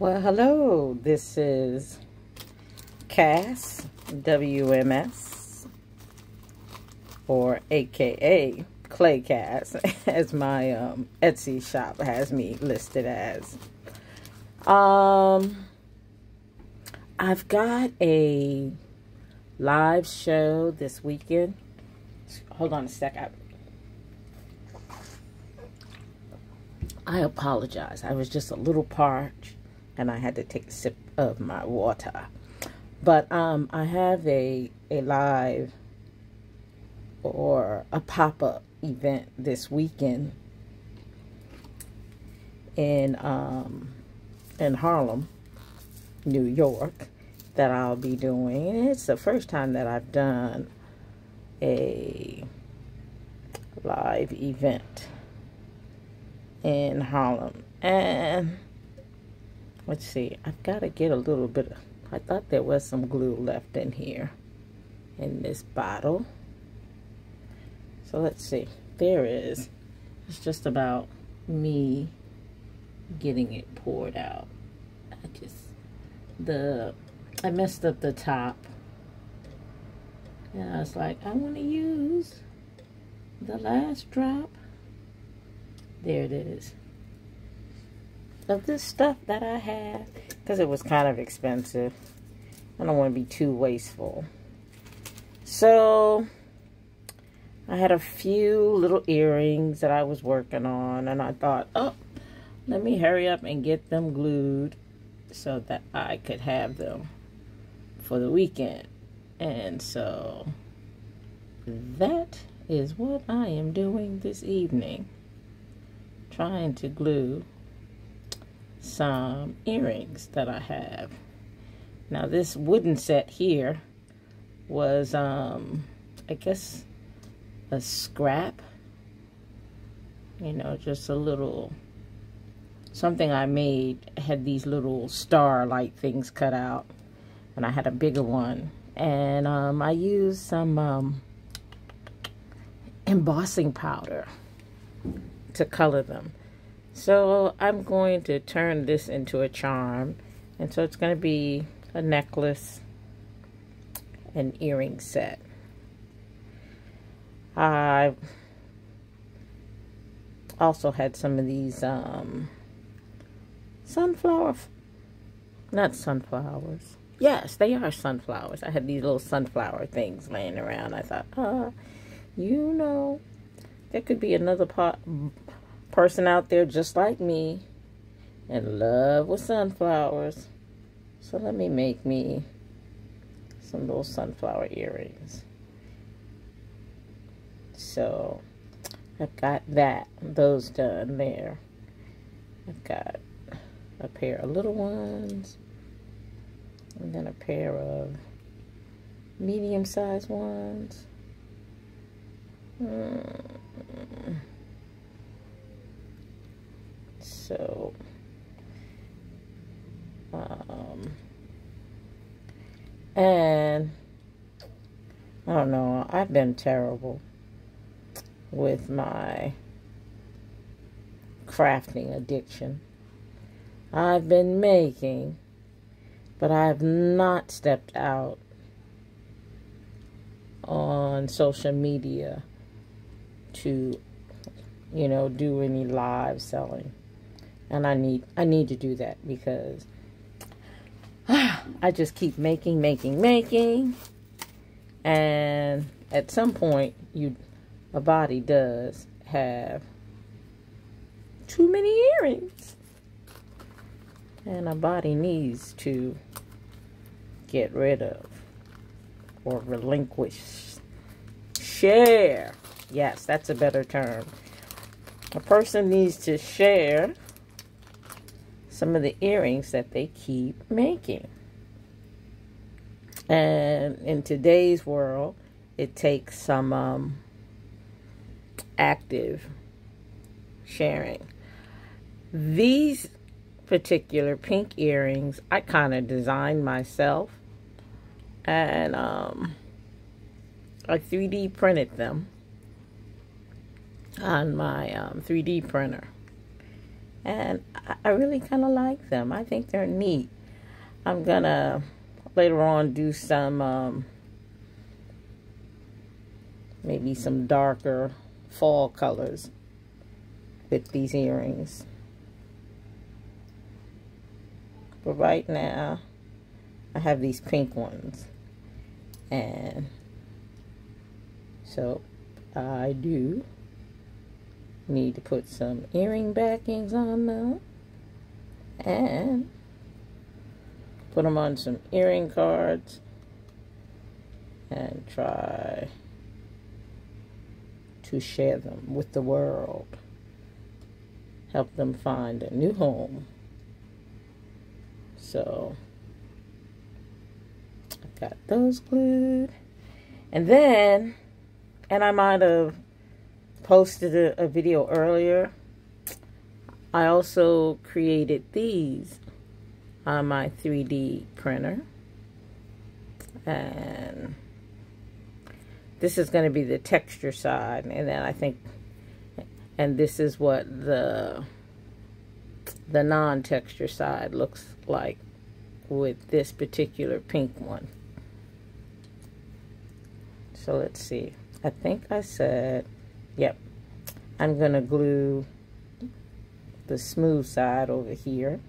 Well, hello. This is Cass WMS, or AKA Clay Cass, as my um, Etsy shop has me listed as. Um, I've got a live show this weekend. Hold on a sec. I, I apologize. I was just a little parched and I had to take a sip of my water. But um, I have a a live or a pop up event this weekend in um, in Harlem, New York, that I'll be doing. And it's the first time that I've done a live event in Harlem, and let's see, I've got to get a little bit of, I thought there was some glue left in here, in this bottle. So let's see, there is. It's just about me getting it poured out. I just, the, I messed up the top. And I was like, I want to use the last drop. There it is of this stuff that I have because it was kind of expensive. I don't want to be too wasteful. So, I had a few little earrings that I was working on and I thought, oh, let me hurry up and get them glued so that I could have them for the weekend. And so, that is what I am doing this evening. Trying to glue some earrings that I have. Now this wooden set here was, um, I guess, a scrap. You know, just a little, something I made had these little star-like things cut out. And I had a bigger one. And um, I used some um, embossing powder to color them. So I'm going to turn this into a charm. And so it's going to be a necklace and earring set. I also had some of these um, sunflower, not sunflowers. Yes, they are sunflowers. I had these little sunflower things laying around. I thought, uh, you know, there could be another pot person out there just like me in love with sunflowers. So let me make me some little sunflower earrings. So I've got that, those done there. I've got a pair of little ones and then a pair of medium-sized ones. Mm. So, um, and I don't know, I've been terrible with my crafting addiction. I've been making, but I've not stepped out on social media to, you know, do any live selling and I need I need to do that because I just keep making, making, making, and at some point, you a body does have too many earrings, and a body needs to get rid of or relinquish, share. Yes, that's a better term. A person needs to share some of the earrings that they keep making. And in today's world, it takes some um, active sharing. These particular pink earrings, I kind of designed myself. And um, I 3D printed them on my um, 3D printer. And I really kind of like them. I think they're neat. I'm going to later on do some, um, maybe some darker fall colors with these earrings. But right now, I have these pink ones. And so I do need to put some earring backings on them. And put them on some earring cards. And try to share them with the world. Help them find a new home. So, I've got those glued. And then, and I might have posted a, a video earlier, I also created these on my 3D printer. And this is going to be the texture side. And then I think, and this is what the the non-texture side looks like with this particular pink one. So let's see. I think I said, yep, I'm going to glue the smooth side over here.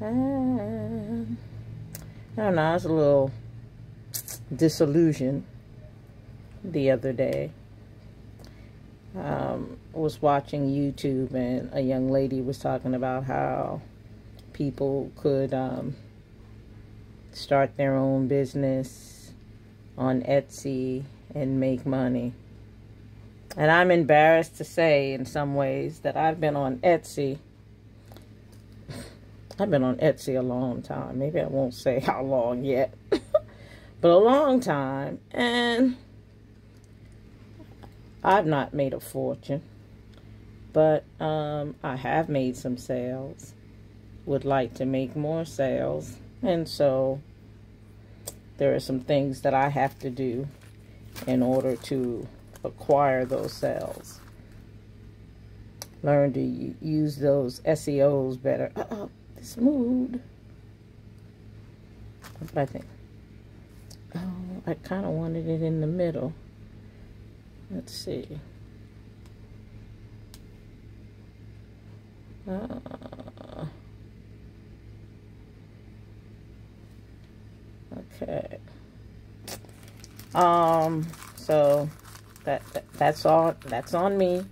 And I don't know, I was a little disillusioned the other day. Um, was watching YouTube and a young lady was talking about how people could um, start their own business on Etsy and make money. And I'm embarrassed to say in some ways that I've been on Etsy. I've been on Etsy a long time. Maybe I won't say how long yet. but a long time. And I've not made a fortune, but um, I have made some sales. Would like to make more sales. And so there are some things that I have to do in order to acquire those sales. Learn to use those SEOs better. Uh oh, this mood. What do I think. Oh, I kind of wanted it in the middle. Let's see. Uh, okay. Um, so that, that that's all that's on me.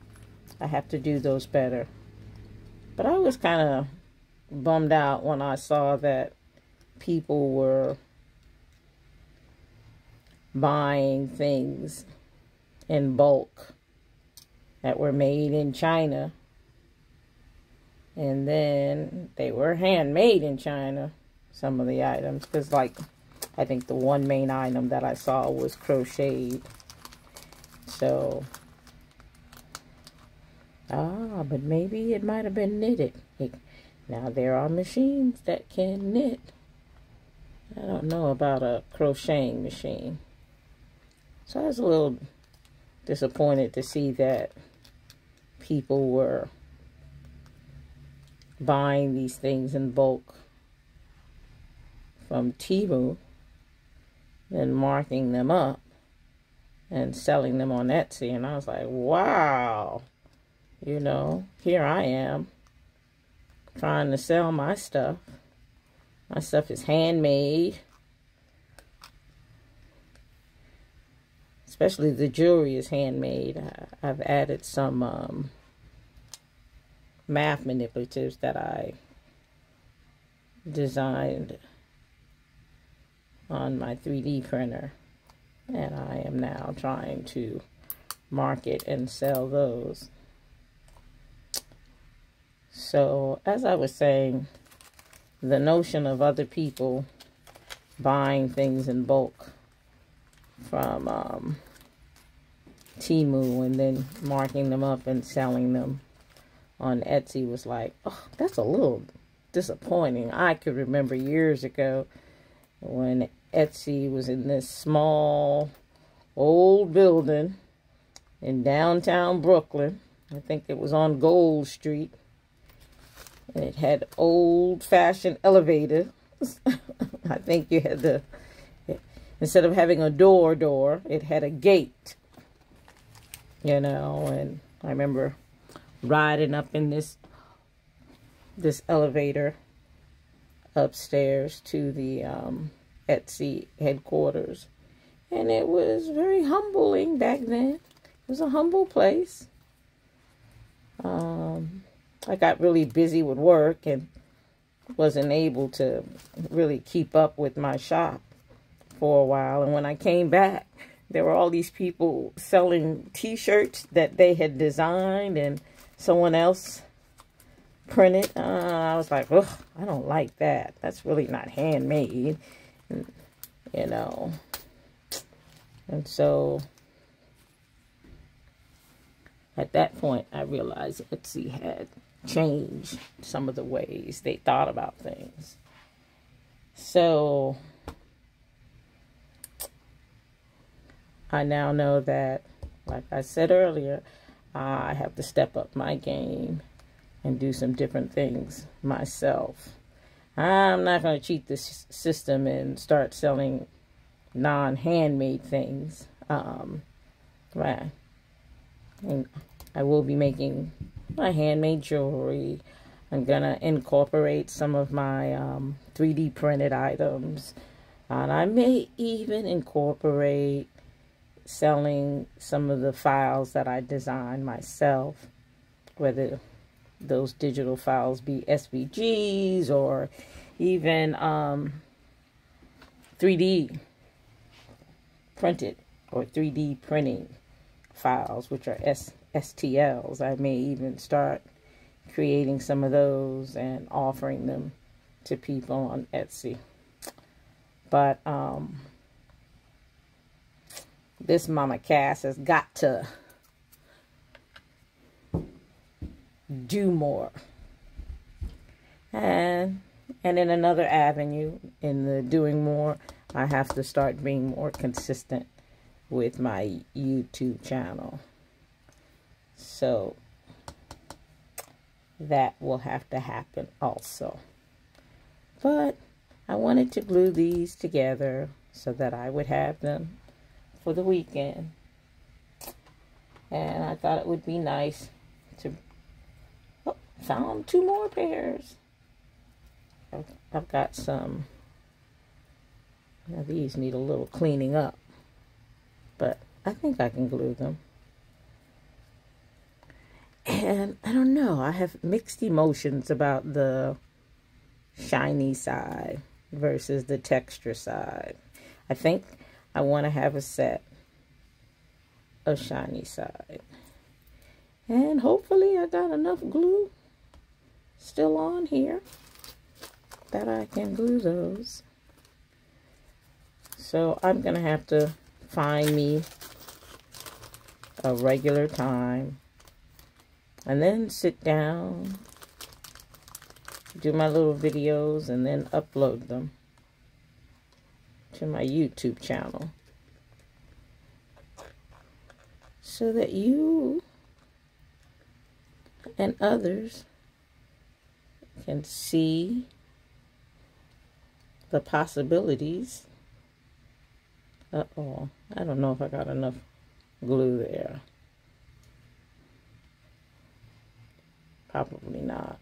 I have to do those better. But I was kind of bummed out when I saw that people were buying things in bulk that were made in China. And then they were handmade in China, some of the items. Because, like, I think the one main item that I saw was crocheted. So, ah, but maybe it might have been knitted. It, now, there are machines that can knit. I don't know about a crocheting machine. So I was a little disappointed to see that people were buying these things in bulk from Temu and marking them up and selling them on Etsy. And I was like, wow, you know, here I am trying to sell my stuff. My stuff is handmade. especially the jewelry is handmade. I've added some um, math manipulatives that I designed on my 3D printer. And I am now trying to market and sell those. So, as I was saying, the notion of other people buying things in bulk from um, Temu and then marking them up and selling them on Etsy was like, oh, that's a little disappointing. I could remember years ago when Etsy was in this small old building in downtown Brooklyn I think it was on Gold Street. And it had old-fashioned elevator. I think you had the, instead of having a door door, it had a gate. You know, and I remember riding up in this this elevator upstairs to the um, Etsy headquarters. And it was very humbling back then. It was a humble place. Um, I got really busy with work and wasn't able to really keep up with my shop for a while. And when I came back, there were all these people selling t-shirts that they had designed and someone else printed. Uh, I was like, ugh, I don't like that. That's really not handmade, you know. And so at that point, I realized Etsy had changed some of the ways they thought about things. So I now know that, like I said earlier, I have to step up my game and do some different things myself. I'm not going to cheat this system and start selling non-handmade things. Um, right. And I will be making my handmade jewelry. I'm going to incorporate some of my um, 3D printed items. And I may even incorporate selling some of the files that I designed myself, whether those digital files be SVGs or even um, 3D printed or 3D printing files, which are S STLs. I may even start creating some of those and offering them to people on Etsy. But um, this Mama Cass has got to do more. And and in another avenue, in the doing more, I have to start being more consistent with my YouTube channel. So that will have to happen also. But I wanted to glue these together so that I would have them for the weekend. And I thought it would be nice to found two more pairs. I've, I've got some. Now these need a little cleaning up, but I think I can glue them. And I don't know, I have mixed emotions about the shiny side versus the texture side. I think I want to have a set of shiny side. And hopefully I got enough glue still on here that I can glue those. So I'm going to have to find me a regular time and then sit down, do my little videos, and then upload them to my YouTube channel so that you and others can see the possibilities. Uh-oh, I don't know if I got enough glue there. Probably not.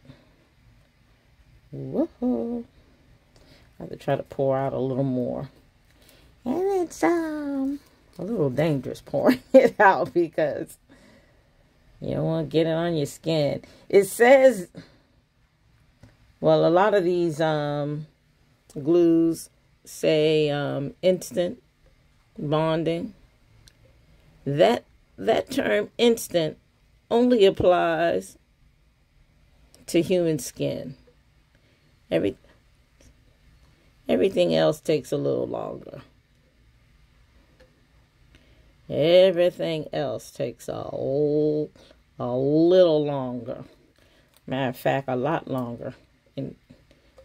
Whoa. I have to try to pour out a little more. And it's um a little dangerous pouring it out because you don't want to get it on your skin. It says, well, a lot of these um, glues say um, instant bonding. That that term instant only applies to human skin. Every everything else takes a little longer. Everything else takes a, a little longer. Matter of fact, a lot longer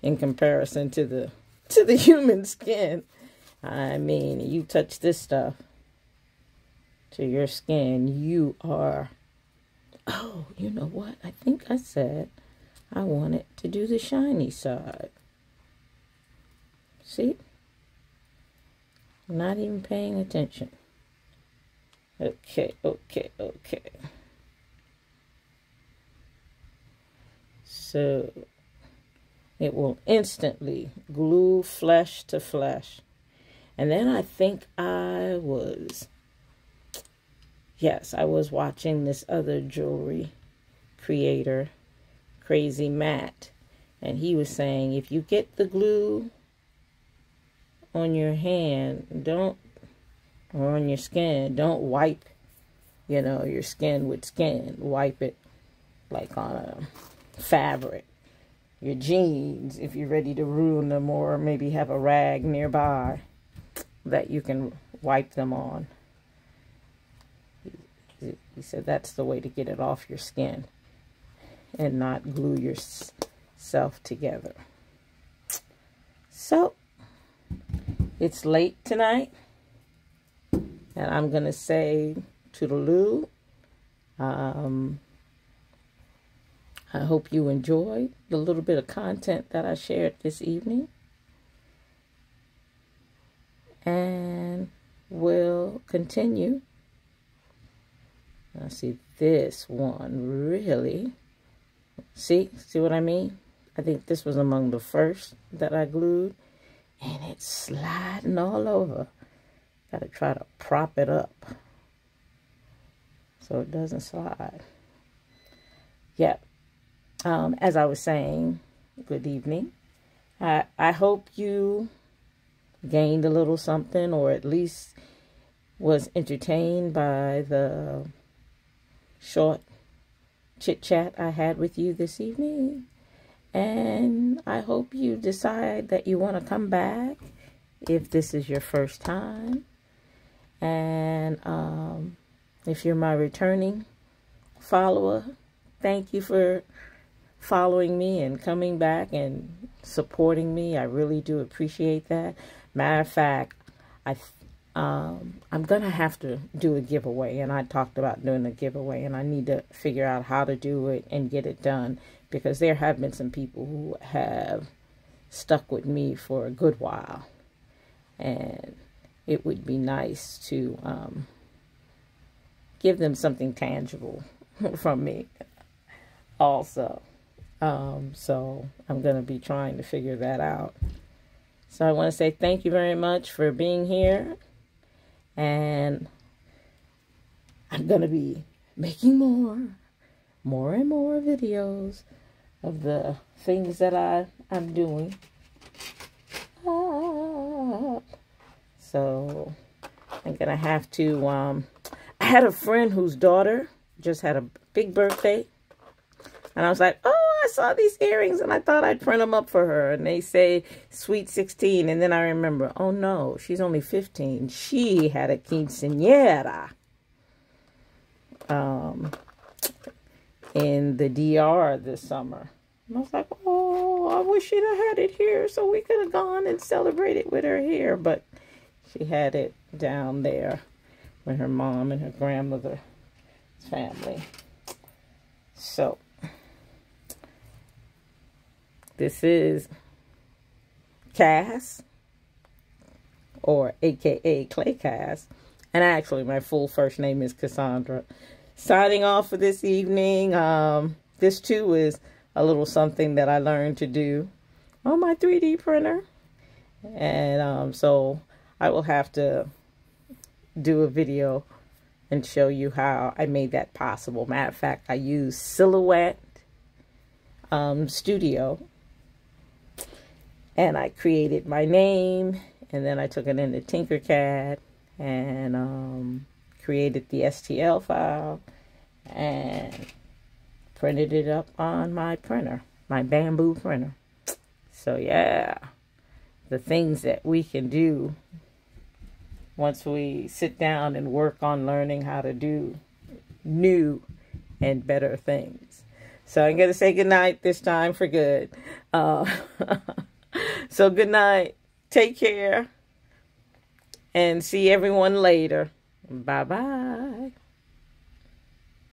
in comparison to the to the human skin. I mean, you touch this stuff to your skin, you are oh, you know what? I think I said I wanted to do the shiny side. See? Not even paying attention. Okay, okay, okay. So it will instantly glue flesh to flesh. And then I think I was, yes, I was watching this other jewelry creator, Crazy Matt. And he was saying if you get the glue on your hand, don't, or on your skin, don't wipe, you know, your skin with skin. Wipe it like on a fabric. Your jeans, if you're ready to ruin them, or maybe have a rag nearby that you can wipe them on. He said that's the way to get it off your skin and not glue yourself together. So, it's late tonight. And I'm going to say to toodaloo. Um, I hope you enjoyed the little bit of content that I shared this evening. And we'll continue. I see this one really. See, see what I mean? I think this was among the first that I glued and it's sliding all over. Got to try to prop it up so it doesn't slide. Yep. Um, as I was saying, good evening. I, I hope you gained a little something or at least was entertained by the short chit chat I had with you this evening. And I hope you decide that you want to come back if this is your first time. And um, if you're my returning follower, thank you for following me and coming back and supporting me. I really do appreciate that. Matter of fact, I um, I'm going to have to do a giveaway, and I talked about doing a giveaway, and I need to figure out how to do it and get it done because there have been some people who have stuck with me for a good while. And it would be nice to um, give them something tangible from me also. Um, so I'm going to be trying to figure that out. So I want to say thank you very much for being here. And I'm going to be making more, more and more videos of the things that I, I'm doing. Ah. So I'm going to have to, um, I had a friend whose daughter just had a big birthday. And I was like, oh, saw these earrings and I thought I'd print them up for her. And they say sweet 16. And then I remember, oh no, she's only 15. She had a quinceañera. Um, in the DR this summer. And I was like, oh, I wish she'd have had it here so we could have gone and celebrated with her here. But she had it down there with her mom and her grandmother's family. So, this is Cass, or AKA Clay Cass. And actually, my full first name is Cassandra signing off for this evening. Um, this too is a little something that I learned to do on my 3D printer. And um, so I will have to do a video and show you how I made that possible. Matter of fact, I used Silhouette um, Studio and I created my name and then I took it into Tinkercad and um, created the STL file and printed it up on my printer, my Bambu printer. So yeah, the things that we can do once we sit down and work on learning how to do new and better things. So I'm going to say goodnight this time for good. Uh, so good night. Take care. And see everyone later. Bye bye.